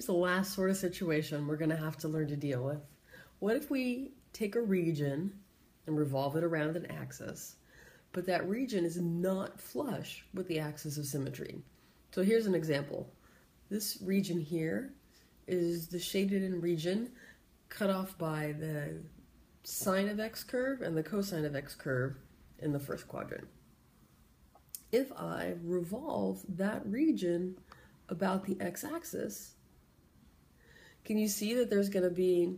Here's the last sort of situation we're going to have to learn to deal with. What if we take a region and revolve it around an axis, but that region is not flush with the axis of symmetry? So here's an example. This region here is the shaded in region cut off by the sine of x curve and the cosine of x curve in the first quadrant. If I revolve that region about the x-axis, can you see that there's going to be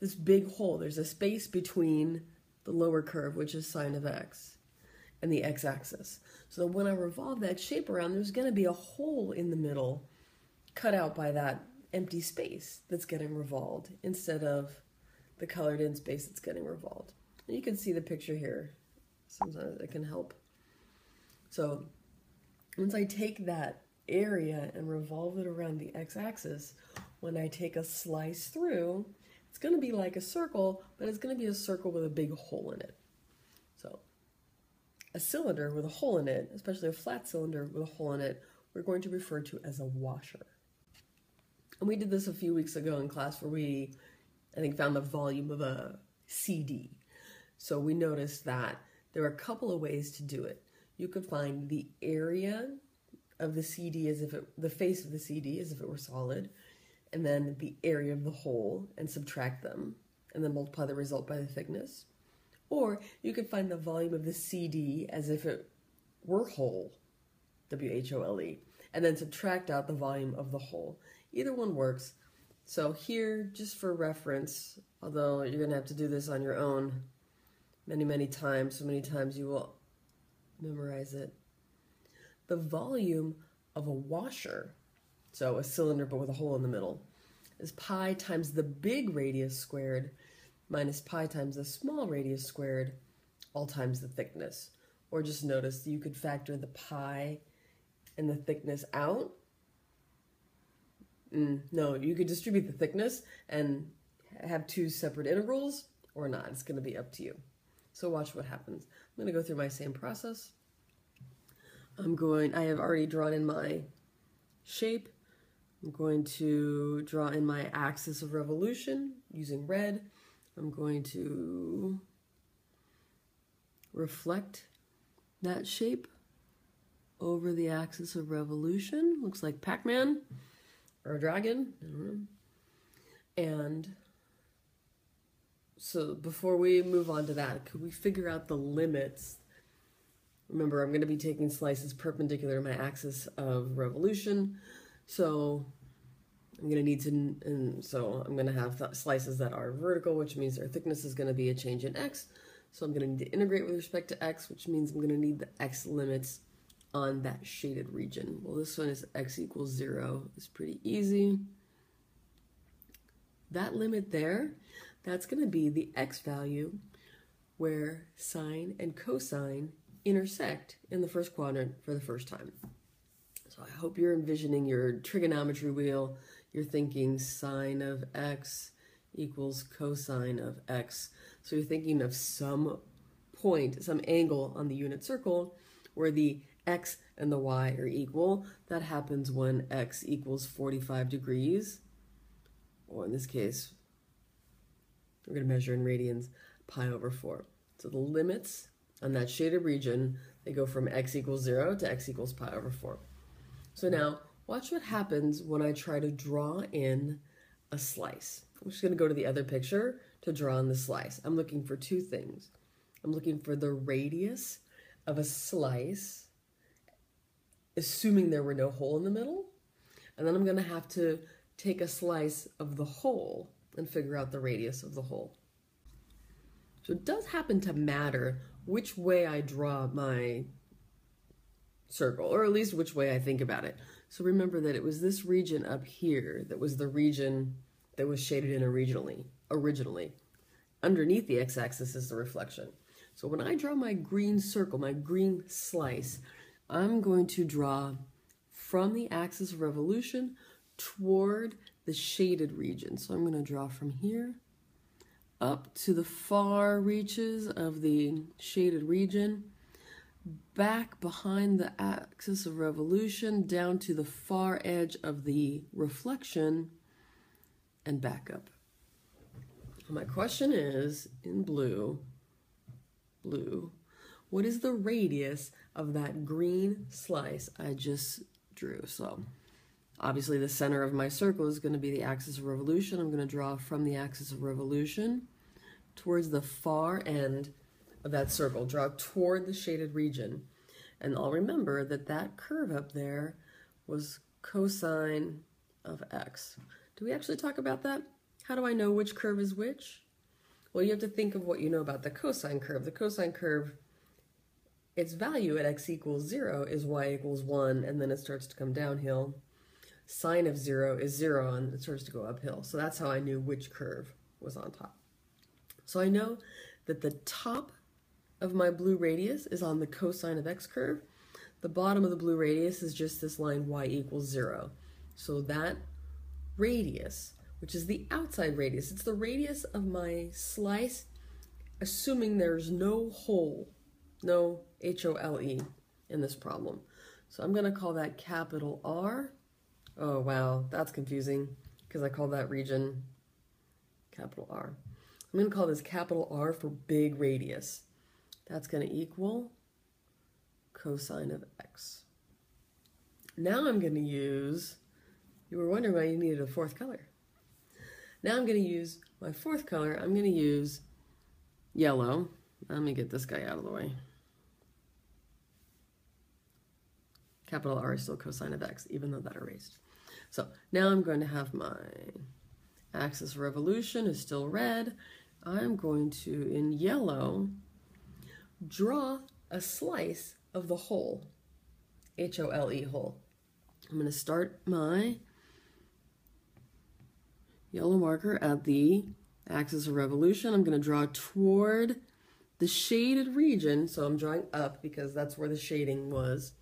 this big hole? There's a space between the lower curve, which is sine of x, and the x-axis. So when I revolve that shape around, there's going to be a hole in the middle cut out by that empty space that's getting revolved instead of the colored in space that's getting revolved. And you can see the picture here. Sometimes it can help. So once I take that area and revolve it around the x-axis, when I take a slice through, it's going to be like a circle, but it's going to be a circle with a big hole in it. So a cylinder with a hole in it, especially a flat cylinder with a hole in it, we're going to refer to as a washer. And we did this a few weeks ago in class where we, I think, found the volume of a CD. So we noticed that there are a couple of ways to do it. You could find the area of the CD as if it, the face of the CD as if it were solid, and then the area of the hole and subtract them, and then multiply the result by the thickness. Or you could find the volume of the CD as if it were whole, W H O L E, and then subtract out the volume of the hole. Either one works. So here, just for reference, although you're going to have to do this on your own many, many times, so many times you will memorize it. The volume of a washer, so a cylinder but with a hole in the middle, is pi times the big radius squared minus pi times the small radius squared, all times the thickness. Or just notice you could factor the pi and the thickness out Mm, no, you could distribute the thickness and have two separate integrals or not. It's going to be up to you. So watch what happens. I'm going to go through my same process. I'm going, I have already drawn in my shape. I'm going to draw in my axis of revolution using red. I'm going to reflect that shape over the axis of revolution. Looks like Pac-Man or a dragon. And so before we move on to that, could we figure out the limits? Remember, I'm going to be taking slices perpendicular to my axis of revolution. So I'm going to need to, and so I'm going to have slices that are vertical, which means their thickness is going to be a change in x. So I'm going to need to integrate with respect to x, which means I'm going to need the x limits on that shaded region. Well, this one is x equals zero. It's pretty easy. That limit there, that's going to be the x value where sine and cosine intersect in the first quadrant for the first time. So I hope you're envisioning your trigonometry wheel. You're thinking sine of x equals cosine of x. So you're thinking of some point, some angle on the unit circle where the x and the y are equal. That happens when x equals 45 degrees, or in this case, we're going to measure in radians, pi over 4. So the limits on that shaded region, they go from x equals 0 to x equals pi over 4. So mm-hmm. now, watch what happens when I try to draw in a slice. I'm just going to go to the other picture to draw in the slice. I'm looking for two things. I'm looking for the radius of a slice assuming there were no hole in the middle. And then I'm going to have to take a slice of the hole and figure out the radius of the hole. So it does happen to matter which way I draw my circle, or at least which way I think about it. So remember that it was this region up here that was the region that was shaded in originally. originally. Underneath the x-axis is the reflection. So when I draw my green circle, my green slice, I'm going to draw from the axis of revolution toward the shaded region. So I'm going to draw from here up to the far reaches of the shaded region. Back behind the axis of revolution down to the far edge of the reflection and back up. My question is in blue, blue, what is the radius of that green slice I just drew? So obviously the center of my circle is going to be the axis of revolution. I'm going to draw from the axis of revolution towards the far end of that circle. Draw toward the shaded region. And I'll remember that that curve up there was cosine of x. Do we actually talk about that? How do I know which curve is which? Well, you have to think of what you know about the cosine curve. The cosine curve, its value at x equals 0 is y equals 1, and then it starts to come downhill. Sine of 0 is 0, and it starts to go uphill. So that's how I knew which curve was on top. So I know that the top of my blue radius is on the cosine of x curve. The bottom of the blue radius is just this line y equals 0. So that radius which is the outside radius. It's the radius of my slice, assuming there's no hole, no H-O-L-E in this problem. So I'm going to call that capital R. Oh, wow, that's confusing because I call that region capital R. I'm going to call this capital R for big radius. That's going to equal cosine of x. Now I'm going to use, you were wondering why you needed a fourth color. Now I'm going to use my fourth color. I'm going to use yellow. Let me get this guy out of the way. Capital R is still cosine of x, even though that erased. So now I'm going to have my axis revolution is still red. I'm going to, in yellow, draw a slice of the hole, H-O-L-E hole. I'm going to start my yellow marker at the axis of revolution. I'm going to draw toward the shaded region. So I'm drawing up because that's where the shading was.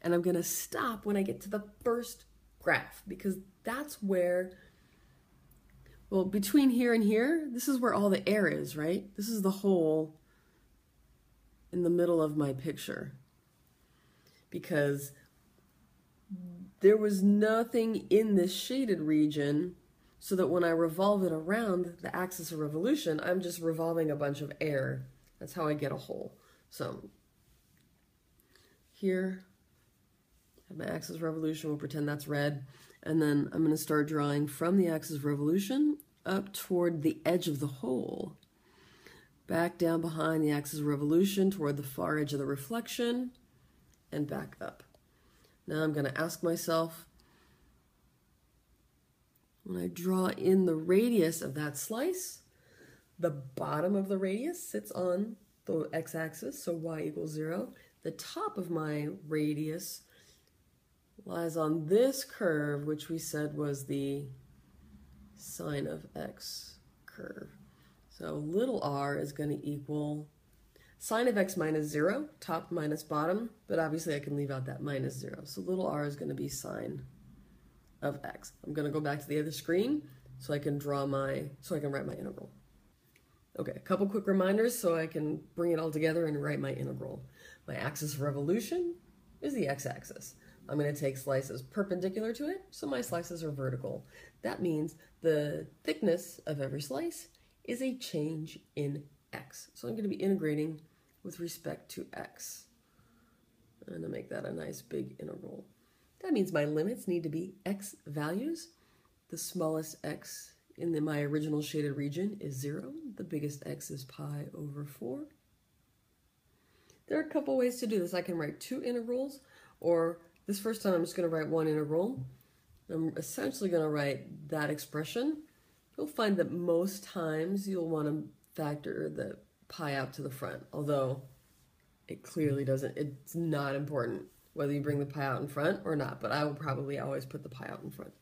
And I'm going to stop when I get to the first graph because that's where, well, between here and here, this is where all the air is, right? This is the hole in the middle of my picture because there was nothing in this shaded region so that when I revolve it around the axis of revolution, I'm just revolving a bunch of air. That's how I get a hole. So here, have my axis of revolution, we'll pretend that's red, and then I'm going to start drawing from the axis of revolution up toward the edge of the hole, back down behind the axis of revolution toward the far edge of the reflection, and back up. Now I'm going to ask myself, when I draw in the radius of that slice, the bottom of the radius sits on the x-axis, so y equals 0. The top of my radius lies on this curve, which we said was the sine of x curve. So little r is going to equal sine of x minus 0, top minus bottom, but obviously I can leave out that minus 0. So little r is going to be sine of x. I'm going to go back to the other screen so I can draw my, so I can write my integral. Okay, a couple quick reminders so I can bring it all together and write my integral. My axis of revolution is the x-axis. I'm going to take slices perpendicular to it, so my slices are vertical. That means the thickness of every slice is a change in x. So I'm going to be integrating with respect to x. I'm going to make that a nice big integral. That means my limits need to be x values. The smallest x in the, my original shaded region is 0. The biggest x is pi over 4. There are a couple ways to do this. I can write two integrals, or this first time I'm just going to write one integral. I'm essentially going to write that expression. You'll find that most times you'll want to factor the pi out to the front, although it clearly doesn't, it's not important whether you bring the pi out in front or not, but I will probably always put the pi out in front.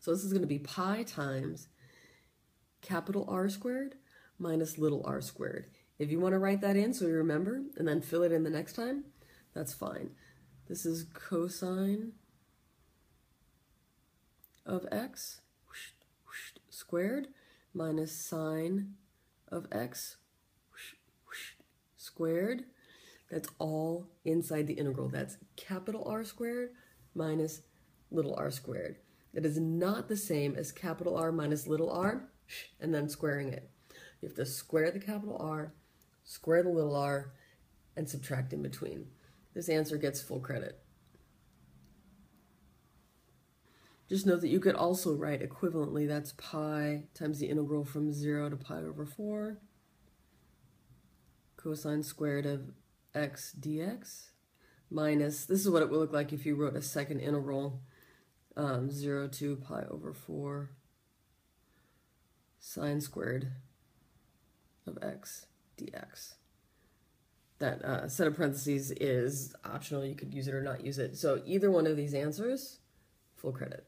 So this is going to be pi times capital R squared minus little r squared. If you want to write that in so you remember and then fill it in the next time, that's fine. This is cosine of x squared minus sine of x squared That's all inside the integral. That's capital R squared minus little r squared. That is not the same as capital R minus little r and then squaring it. You have to square the capital R, square the little r, and subtract in between. This answer gets full credit. Just note that you could also write equivalently, that's pi times the integral from 0 to pi over 4 cosine squared of x dx minus, this is what it would look like if you wrote a second integral, um, 0 to pi over 4 sine squared of x dx. That uh, set of parentheses is optional. You could use it or not use it. So either one of these answers, full credit.